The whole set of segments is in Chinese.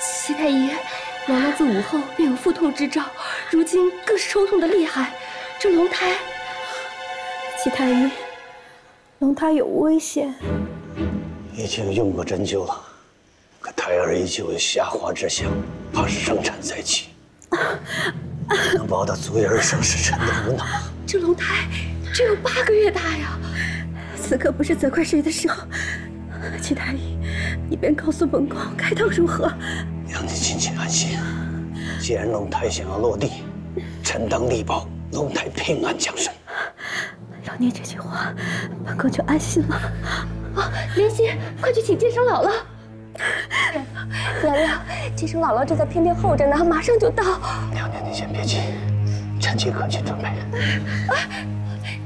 齐太医，娘娘自午后便有腹痛之兆，如今更是抽痛的厉害。这龙胎，齐太医，龙胎有危险。已经用过针灸了，可胎儿依旧有下滑之象，怕是生产在即。能保的足以儿生是臣的无能。这龙胎只有八个月大呀！此刻不是责怪谁的时候。齐太医，你便告诉本宫开刀如何？娘娘请请安心。既然龙胎想要落地，臣当力保龙胎平安降生。有你这句话，本宫就安心了。啊，莲心，快去请接生姥姥。娘娘，接生姥姥正在偏殿候着呢，马上就到。娘娘，你先别急，臣妾可去准备。啊，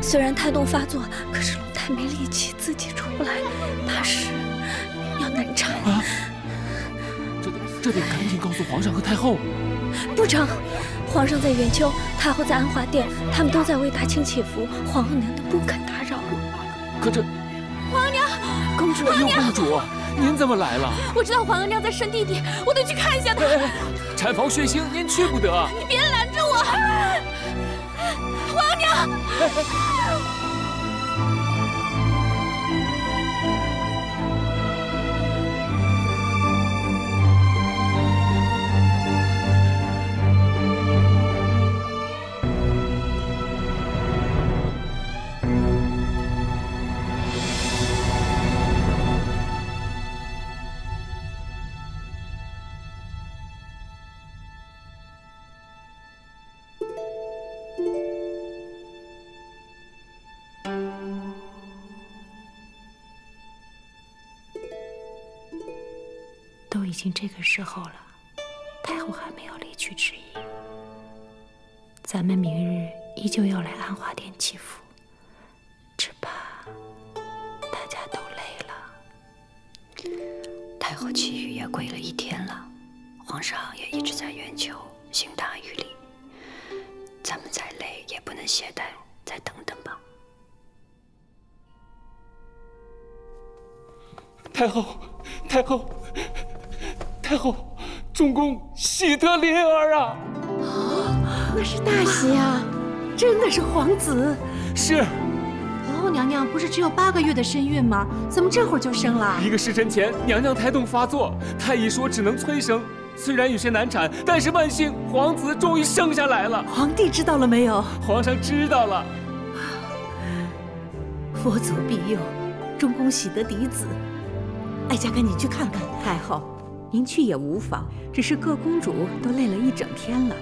虽然胎动发作，可是龙胎没力气，自己出不来，怕是要难产。啊！这得这得赶紧告诉皇上和太后。不成，皇上在元丘，太后在安华殿，他们都在为大清祈福，皇后娘娘不肯打扰。可这……皇娘，公主，皇公主，您怎么来了？我知道皇额娘在生弟弟，我得去看一下她。产房血腥，您去不得。你别拦着我，皇经这个时候了，太后还没有离去之意。咱们明日依旧要来安华殿祈福，只怕大家都累了。太后祈雨也跪了一天了，皇上也一直在圆求行大于礼。咱们再累也不能懈怠，再等等吧。太后，太后。太后，中宫喜得麟儿啊！哦，那是大喜啊！真的是皇子。是。皇后娘娘不是只有八个月的身孕吗？怎么这会儿就生了？一个时辰前，娘娘胎动发作，太医说只能催生，虽然有些难产，但是万幸，皇子终于生下来了。皇帝知道了没有？皇上知道了。佛祖庇佑，中宫喜得嫡子。哀家赶紧去看看太后。您去也无妨，只是各公主都累了一整天了。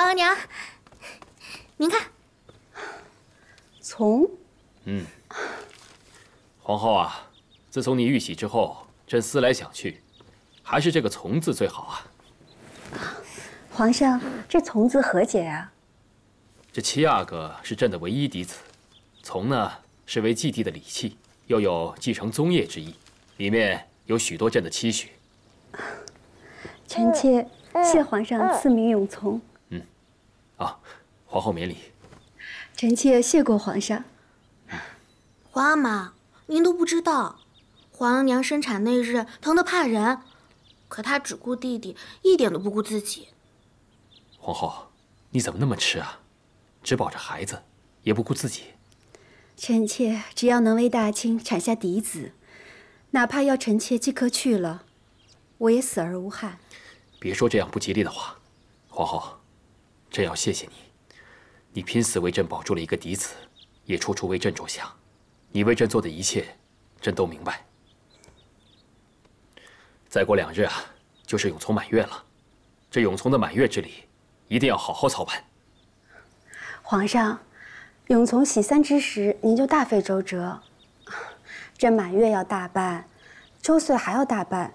皇额娘，您看，从嗯，皇后啊，自从你遇喜之后，朕思来想去，还是这个“从”字最好啊。皇上，这“从”字何解啊？这七阿哥是朕的唯一嫡子，“从”呢是为继帝的礼器，又有继承宗业之意，里面有许多朕的期许。臣妾谢皇上赐名永从。皇后免礼。臣妾谢过皇上。皇阿玛，您都不知道，皇额娘生产那日疼得怕人，可她只顾弟弟，一点都不顾自己。皇后，你怎么那么痴啊？只保着孩子，也不顾自己。臣妾只要能为大清产下嫡子，哪怕要臣妾即刻去了，我也死而无憾。别说这样不吉利的话，皇后，朕要谢谢你。你拼死为朕保住了一个嫡子，也处处为朕着想。你为朕做的一切，朕都明白。再过两日啊，就是永从满月了。这永从的满月之礼，一定要好好操办。皇上，永从喜丧之时，您就大费周折。这满月要大办，周岁还要大办，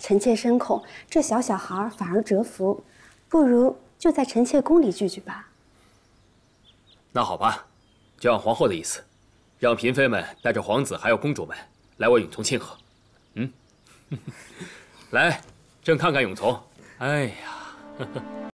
臣妾深恐这小小孩反而折服，不如就在臣妾宫里聚聚吧。那好吧，就按皇后的意思，让嫔妃们带着皇子还有公主们来我永从庆贺。嗯，来，朕看看永从。哎呀。